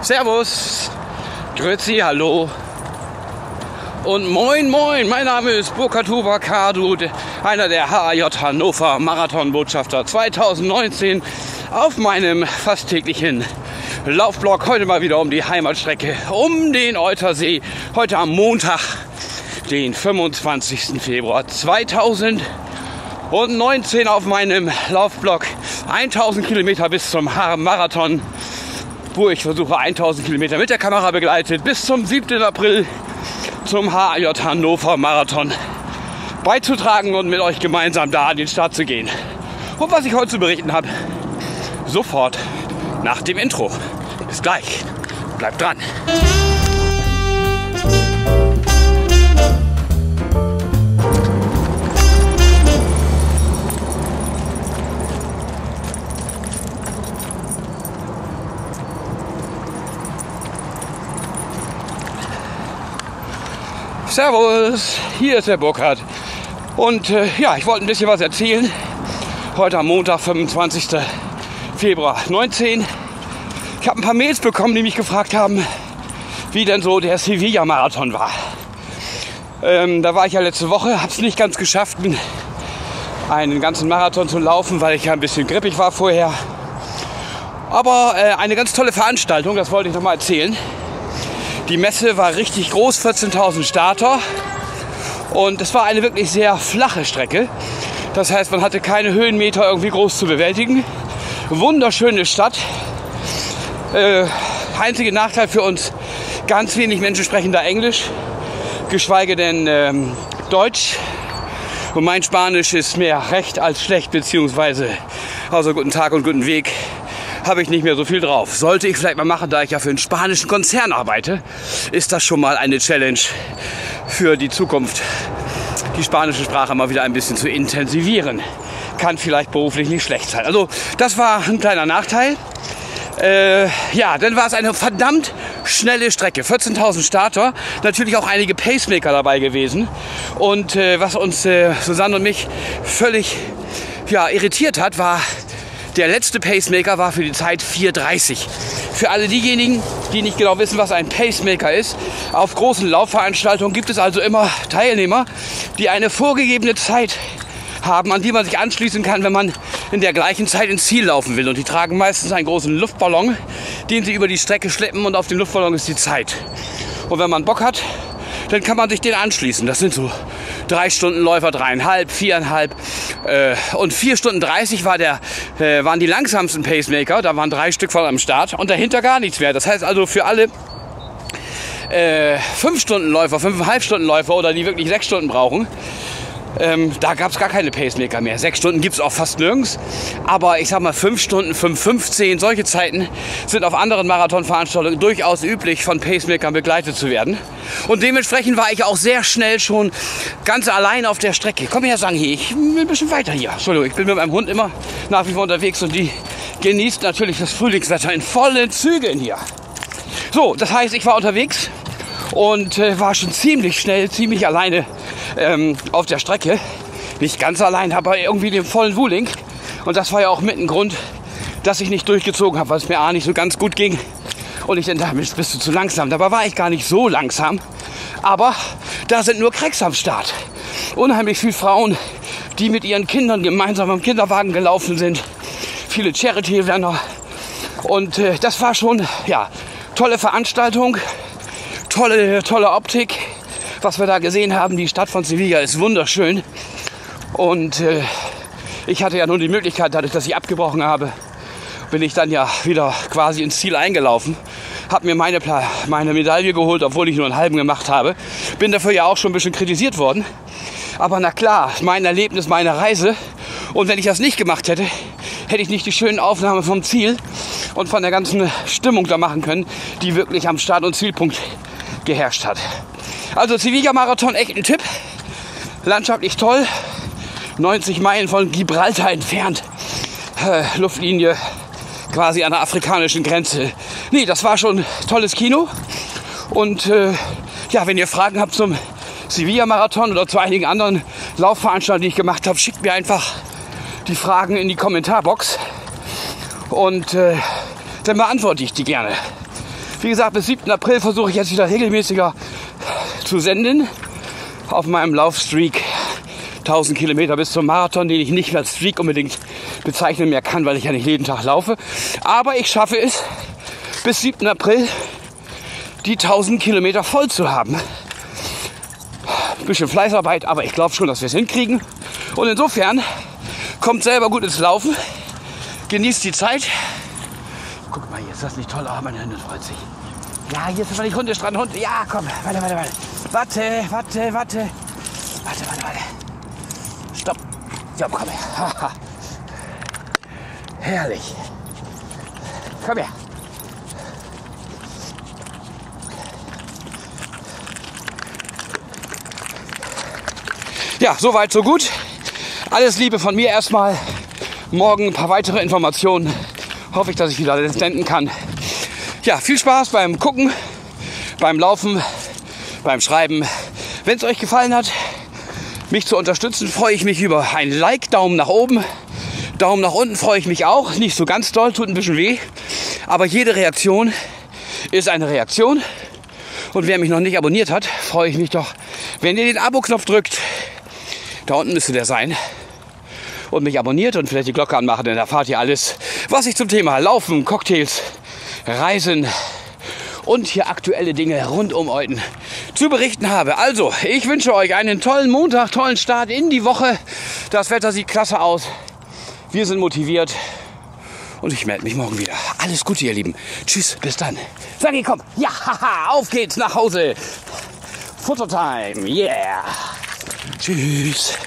Servus, Grüezi, hallo und moin moin. Mein Name ist Burkhard Huber Kadu, einer der HAJ Hannover Marathonbotschafter 2019 auf meinem fast täglichen Laufblog. Heute mal wieder um die Heimatstrecke, um den Eutersee. Heute am Montag, den 25. Februar 2019 auf meinem Laufblog. 1000 Kilometer bis zum Marathon wo ich versuche 1000 Kilometer mit der Kamera begleitet bis zum 7. April zum HJ Hannover Marathon beizutragen und mit euch gemeinsam da an den Start zu gehen. Und was ich heute zu berichten habe, sofort nach dem Intro. Bis gleich. Bleibt dran. Servus, hier ist der Burkhard. Und äh, ja, ich wollte ein bisschen was erzählen. Heute am Montag, 25. Februar 19. Ich habe ein paar Mails bekommen, die mich gefragt haben, wie denn so der Sevilla-Marathon war. Ähm, da war ich ja letzte Woche, habe es nicht ganz geschafft, einen ganzen Marathon zu laufen, weil ich ja ein bisschen grippig war vorher. Aber äh, eine ganz tolle Veranstaltung, das wollte ich noch mal erzählen. Die Messe war richtig groß, 14.000 Starter. Und es war eine wirklich sehr flache Strecke. Das heißt, man hatte keine Höhenmeter irgendwie groß zu bewältigen. Wunderschöne Stadt. Äh, einziger Nachteil für uns, ganz wenig Menschen sprechen da Englisch, geschweige denn ähm, Deutsch. Und mein Spanisch ist mehr recht als schlecht, beziehungsweise außer guten Tag und guten Weg habe ich nicht mehr so viel drauf. Sollte ich vielleicht mal machen, da ich ja für einen spanischen Konzern arbeite, ist das schon mal eine Challenge für die Zukunft, die spanische Sprache mal wieder ein bisschen zu intensivieren. Kann vielleicht beruflich nicht schlecht sein. Also das war ein kleiner Nachteil. Äh, ja, dann war es eine verdammt schnelle Strecke. 14.000 Starter, natürlich auch einige Pacemaker dabei gewesen. Und äh, was uns, äh, Susanne und mich, völlig ja, irritiert hat, war der letzte Pacemaker war für die Zeit 4,30. Für alle diejenigen, die nicht genau wissen, was ein Pacemaker ist, auf großen Laufveranstaltungen gibt es also immer Teilnehmer, die eine vorgegebene Zeit haben, an die man sich anschließen kann, wenn man in der gleichen Zeit ins Ziel laufen will. Und die tragen meistens einen großen Luftballon, den sie über die Strecke schleppen und auf dem Luftballon ist die Zeit. Und wenn man Bock hat, dann kann man sich den anschließen. Das sind so drei Stunden Läufer, dreieinhalb, viereinhalb äh, und vier Stunden 30 war der, äh, waren die langsamsten Pacemaker. Da waren drei Stück voll am Start und dahinter gar nichts mehr. Das heißt also für alle äh, fünf Stunden Läufer, fünfeinhalb Stunden Läufer oder die wirklich sechs Stunden brauchen, ähm, da gab es gar keine Pacemaker mehr. Sechs Stunden gibt es auch fast nirgends. Aber ich sag mal, fünf Stunden, fünf, 15, solche Zeiten sind auf anderen Marathonveranstaltungen durchaus üblich, von Pacemakern begleitet zu werden. Und dementsprechend war ich auch sehr schnell schon ganz allein auf der Strecke. Komm her, sagen hier, ich will ein bisschen weiter hier. Entschuldigung, ich bin mit meinem Hund immer nach wie vor unterwegs und die genießt natürlich das Frühlingswetter in vollen Zügen hier. So, das heißt, ich war unterwegs und äh, war schon ziemlich schnell, ziemlich alleine ähm, auf der Strecke. Nicht ganz allein, aber irgendwie den vollen Wuling. Und das war ja auch mit ein Grund, dass ich nicht durchgezogen habe, weil es mir A nicht so ganz gut ging. Und ich dann dachte, bist du zu langsam. Dabei war ich gar nicht so langsam. Aber da sind nur Cracks am Start. Unheimlich viele Frauen, die mit ihren Kindern gemeinsam am Kinderwagen gelaufen sind. Viele Charity-Renner. Und äh, das war schon, ja, tolle Veranstaltung. Tolle, tolle Optik was wir da gesehen haben. Die Stadt von Sevilla ist wunderschön. Und äh, ich hatte ja nun die Möglichkeit, dadurch, dass ich abgebrochen habe, bin ich dann ja wieder quasi ins Ziel eingelaufen. Habe mir meine, meine Medaille geholt, obwohl ich nur einen halben gemacht habe. Bin dafür ja auch schon ein bisschen kritisiert worden. Aber na klar, mein Erlebnis, meine Reise. Und wenn ich das nicht gemacht hätte, hätte ich nicht die schönen Aufnahmen vom Ziel und von der ganzen Stimmung da machen können, die wirklich am Start- und Zielpunkt geherrscht hat. Also Sevilla Marathon echt ein Tipp. Landschaftlich toll. 90 Meilen von Gibraltar entfernt. Äh, Luftlinie quasi an der afrikanischen Grenze. Nee, das war schon tolles Kino. Und äh, ja, wenn ihr Fragen habt zum Sevilla Marathon oder zu einigen anderen Laufveranstaltungen, die ich gemacht habe, schickt mir einfach die Fragen in die Kommentarbox. Und äh, dann beantworte ich die gerne. Wie gesagt, bis 7. April versuche ich jetzt wieder regelmäßiger zu senden auf meinem Laufstreak 1000 Kilometer bis zum Marathon, den ich nicht als Streak unbedingt bezeichnen mehr kann, weil ich ja nicht jeden Tag laufe. Aber ich schaffe es, bis 7. April die 1000 Kilometer voll zu haben. Ein bisschen Fleißarbeit, aber ich glaube schon, dass wir es hinkriegen. Und insofern kommt selber gut ins Laufen, genießt die Zeit. Guck mal, hier ist das nicht toll, aber oh, meine Hündin freut sich. Ja, hier ist aber die Hundestrand. Hund. Ja, komm, warte, warte, warte. Warte, warte, warte. Warte, warte, warte. Stopp. Ja, komm her. Herrlich. Komm her. Ja, soweit, so gut. Alles Liebe von mir erstmal. Morgen ein paar weitere Informationen. Hoffe ich, dass ich wieder senden kann. Ja, viel Spaß beim Gucken, beim Laufen, beim Schreiben. Wenn es euch gefallen hat, mich zu unterstützen, freue ich mich über ein Like, Daumen nach oben. Daumen nach unten freue ich mich auch. Nicht so ganz doll, tut ein bisschen weh. Aber jede Reaktion ist eine Reaktion. Und wer mich noch nicht abonniert hat, freue ich mich doch, wenn ihr den Abo-Knopf drückt. Da unten müsste der sein. Und mich abonniert und vielleicht die Glocke anmachen, dann erfahrt ihr alles, was ich zum Thema Laufen, Cocktails, Reisen und hier aktuelle Dinge rund um Euten zu berichten habe. Also, ich wünsche euch einen tollen Montag, tollen Start in die Woche. Das Wetter sieht klasse aus. Wir sind motiviert. Und ich melde mich morgen wieder. Alles Gute, ihr Lieben. Tschüss, bis dann. Sagi, komm. Ja, haha, auf geht's nach Hause. Futtertime, yeah. Tschüss.